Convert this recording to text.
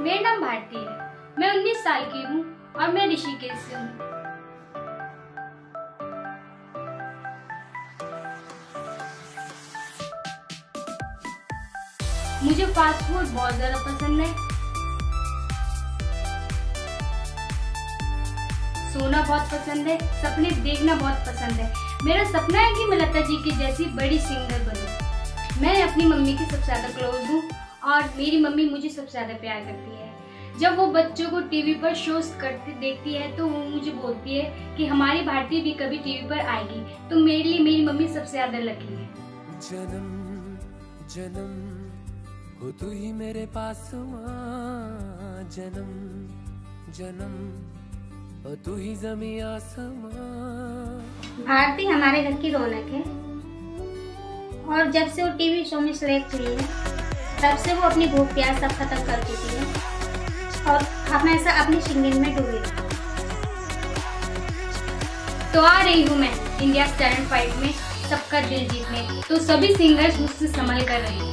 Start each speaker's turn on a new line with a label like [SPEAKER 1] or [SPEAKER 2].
[SPEAKER 1] मेरा नाम भारती है। मैं 19 साल की हूँ और मैं ऋषिकेश से हूँ। मुझे फास्ट फ़ूड बहुत ज़्यादा पसंद है। सोना बहुत पसंद है, सपने देखना बहुत पसंद है। मेरा सपना है कि मैं लता जी की जैसी बड़ी सिंगर बनूं। मैं अपनी मम्मी की सबसे ज़्यादा क्लोज हूँ और मेरी मम्मी मुझे सबसे ज़्यादा प्यार करती है। जब वो बच्चों को टीवी पर शोज़ करती, देखती है तो वो मुझे बोलती है कि हमारी भारती भी कभी टीवी पर आएगी तो मेरे लिए मेरी मम्मी सबसे ज़्यादा लकी है।
[SPEAKER 2] जन्म जन्म, हो तू ही मेरे पास जन्म जन्म हो तू ही जमी
[SPEAKER 3] भारती हमारे घर की रौनक है। और जब से वो टीवी शो में सिलेक्ट हुई है, तब से वो अपनी भूख प्यास सब खत्म कर चुकी है। और हमेशा अपनी सिंगिंग में डूबी।
[SPEAKER 1] तो आ रही हूँ मैं इंडिया टैलेंट फाइट में सबका दिल जीतने। तो सभी सिंगर्स मुझसे संभल कर रहे हैं।